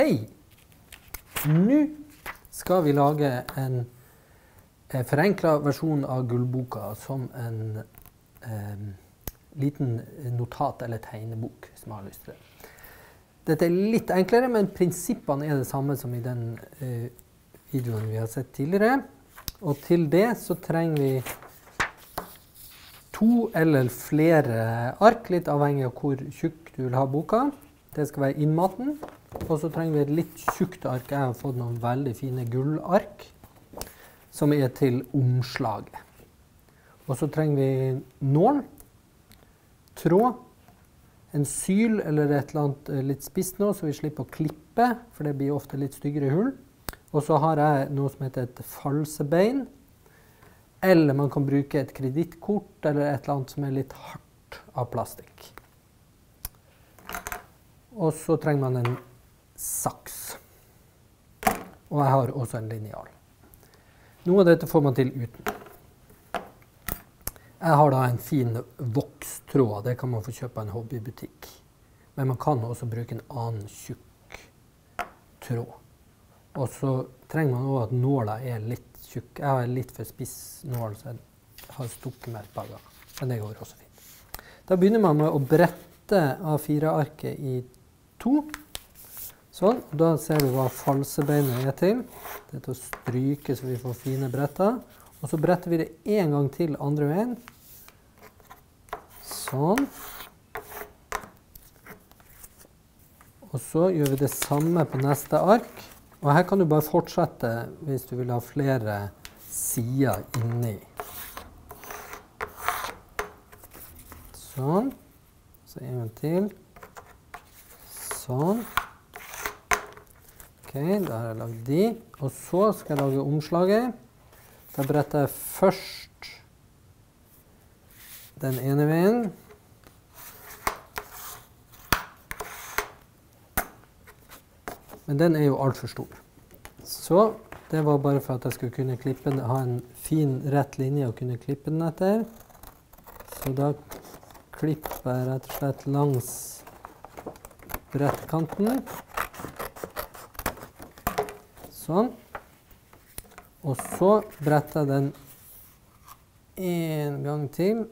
Hei! Nå skal vi lage en eh, forenkla versjon av Gullboka som en eh, liten notat- eller tegnebok, hvis man har lyst til det. Dette er litt enklere, men prinsippene er det samme som i den eh, videoen vi har sett tidligere. Og til det så trenger vi to eller flere ark, litt avhengig av hvor tjukk du vil ha boka. Det skal være innmaten. Og så trenger vi et litt tjukt ark. Jeg har fått noen veldig fine gullark som er til omslaget. Og så trenger vi nål, tråd, en syl eller et eller annet eh, litt spisst nå, så vi slipper å klippe, for det blir ofte litt styggere hull. Og så har jeg noe som heter et falsebein. Eller man kan bruke et kredittkort eller et eller annet som er litt hardt av plastikk. Og så trenger man en saks. Og jeg har også en linjal. Noe av dette får man til uten. Jeg har da en fin vokstråd. Det kan man få kjøpe i en hobbybutikk. Men man kan også bruke en annen tjukk tråd. Og så trenger man òg at nåla er litt tjukk. Jeg har litt for spiss nål, så jeg har stukket meg et par ganger. Men det går også fint. Da begynner man med å brette A4-arket i to. Sånn. Da ser du hva falsebeinet er til. Det er til å stryke så vi får fine bretter. Og så bretter vi det én gang til andre veien. Sånn. Og så gjør vi det samme på neste ark. Og her kan du bare fortsette hvis du vil ha flere sider inni. Sånn. Så en gang til. Sånn. OK, da har jeg lagd de. Og så skal jeg lage omslaget. Da bretter jeg først den ene veien. Men den er jo altfor stor. Så det var bare for at jeg skulle kunne klippe den, ha en fin, rett linje og kunne klippe den etter. Så da klipper jeg rett og slett langs brettkanten. Sånn. Og så bretter jeg den en gang til.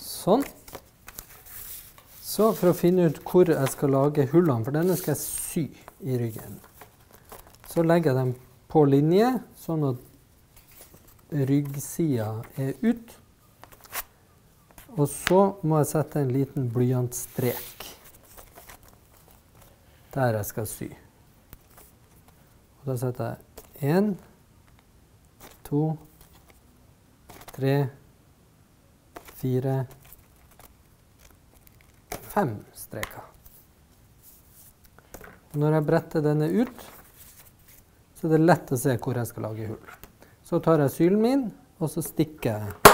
Sånn. Så for å finne ut hvor jeg skal lage hullene, for denne skal jeg sy i ryggen, så legger jeg dem på linje, sånn at ryggsida er ut. Og så må jeg sette en liten blyantstrek der jeg skal sy. Og da setter jeg én, to, tre, fire, fem streker. Og Når jeg bretter denne ut, så er det lett å se hvor jeg skal lage hull. Så tar jeg sylen min, og så stikker jeg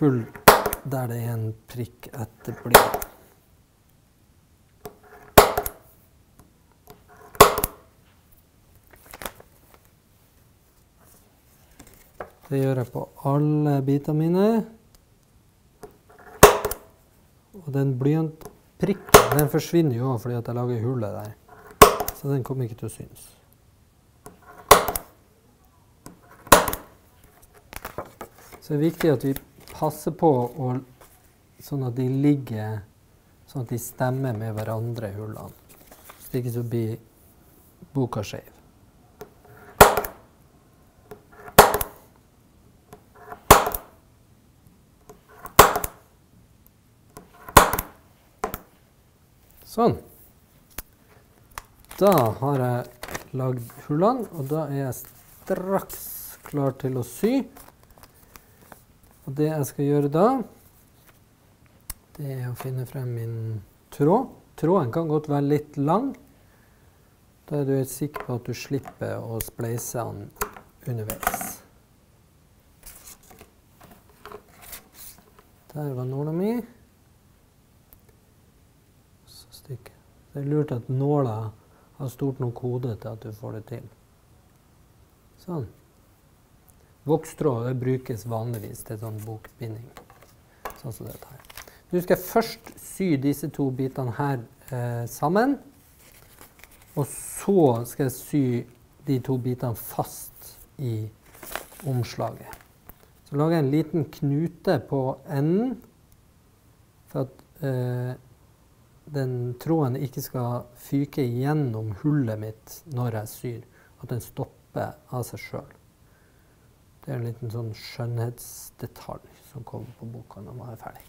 hull der det er en prikk etter blyant. Det gjør jeg på alle bitene mine. Og den blyantprikken den forsvinner jo fordi at jeg lager hullet der. Så den kommer ikke til å synes. Så det er viktig at vi passer på å, sånn at de ligger sånn at de stemmer med hverandre, hullene. Så ikke så blir boka skeiv. Sånn. Da har jeg lagd hullene, og da er jeg straks klar til å sy. Og det jeg skal gjøre da, det er å finne frem min tråd. Tråden kan godt være litt lang. Da er du helt sikker på at du slipper å spleise den underveis. Der var nåla mi. Så stikker. Det er lurt at nåla har stort nok hode til at du får det til. Sånn. Vokstråd det brukes vanligvis til sånn bokbinding. Sånn som dette her. Nå skal først sy disse to bitene her eh, sammen. Og så skal jeg sy de to bitene fast i omslaget. Så lager jeg en liten knute på enden for at eh, den tråden ikke skal fyke gjennom hullet mitt når jeg syr. At den stopper av seg sjøl. Det er en liten sånn skjønnhetsdetalj som kommer på boka når man er ferdig.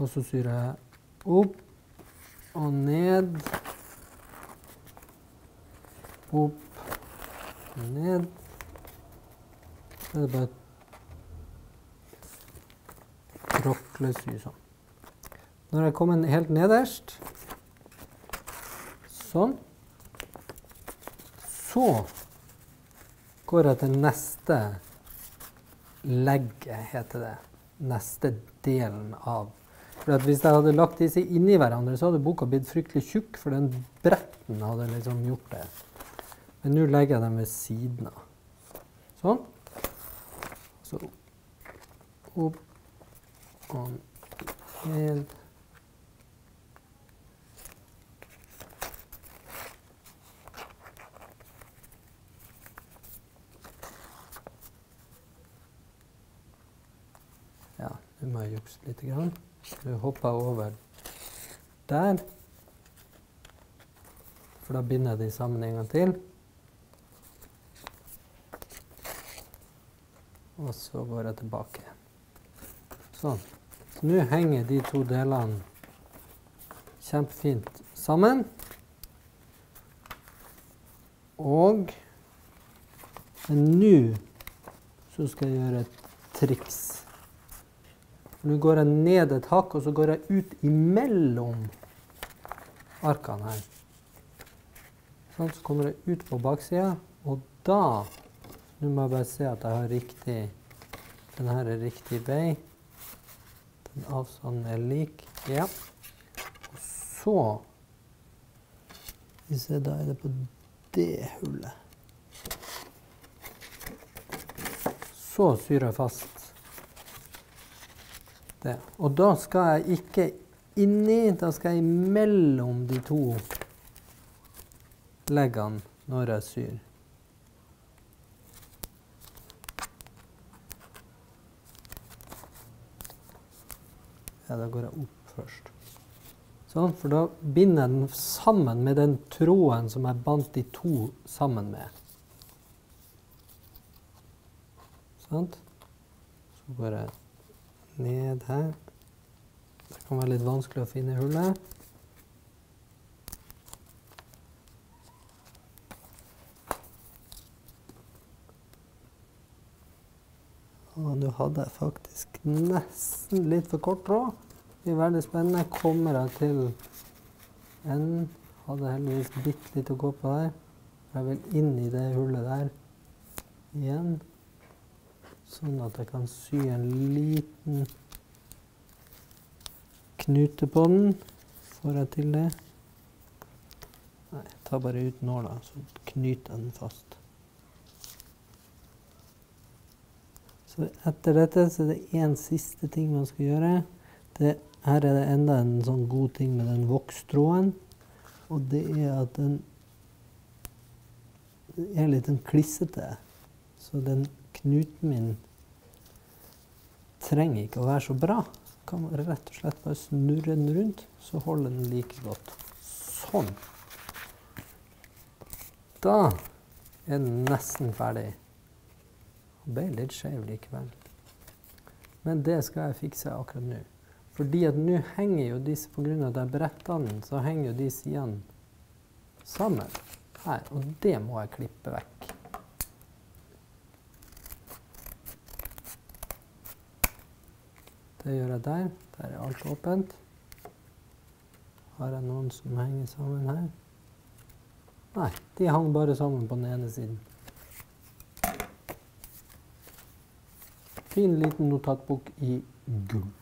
Og så syr jeg opp og ned. Opp og ned. Så er det bare tråklesy sånn. Når jeg kommer helt nederst, sånn, så går jeg til neste legge, heter det. Neste delen av. For Hvis jeg hadde lagt disse inni hverandre, så hadde boka blitt fryktelig tjukk, for den bretten hadde liksom gjort det. Men nå legger jeg dem ved siden av. Sånn. Så opp og ned. Nå må jeg jukse litt. Grann. Nå hopper over der. For da binder jeg de sammen en gang til. Og så går jeg tilbake. Sånn. Så nå henger de to delene kjempefint sammen. Og nå så skal jeg gjøre et triks. Nå går jeg ned et hakk, og så går jeg ut imellom arkene her. Sånn, så kommer jeg ut på baksida, og da Nå må jeg bare se at jeg har riktig Den her er riktig vei. Den avstanden er lik. Ja. Og så vi se, da er det på det hullet. Så syr jeg fast det. Og da skal jeg ikke inni, da skal jeg mellom de to leggene når jeg syr. Ja, da går jeg opp først. Sånn, for da binder jeg den sammen med den tråden som jeg bandt de to sammen med. Sånn. Så går jeg ned her. Det kan være litt vanskelig å finne hullet. Og nå hadde jeg faktisk nesten litt for kort tråd. Det er veldig spennende. Kommer jeg til enden? Hadde heldigvis bitte litt å gå på der. Jeg vil inn i det hullet der igjen. Sånn at jeg kan sy en liten knute på den. Får jeg til det? Nei, jeg tar bare ut nåla, så knyter jeg den fast. Så etter dette så er det én siste ting man skal gjøre. Det, her er det enda en sånn god ting med den vokstråden. Og det er at den er litt klissete. Så den knuten min trenger ikke å være så bra. Kan man rett og slett bare snurre den rundt, så holder den like godt. Sånn. Da er den nesten ferdig. Den ble litt skeiv likevel. Men det skal jeg fikse akkurat nå. Fordi at nå henger jo disse, pga. at jeg bretta den, så henger jo de sidene sammen her. Og det må jeg klippe vekk. Det gjør jeg der. Der er alt åpent. Har jeg noen som henger sammen her? Nei, de hang bare sammen på den ene siden. Fin liten notatbok i gull.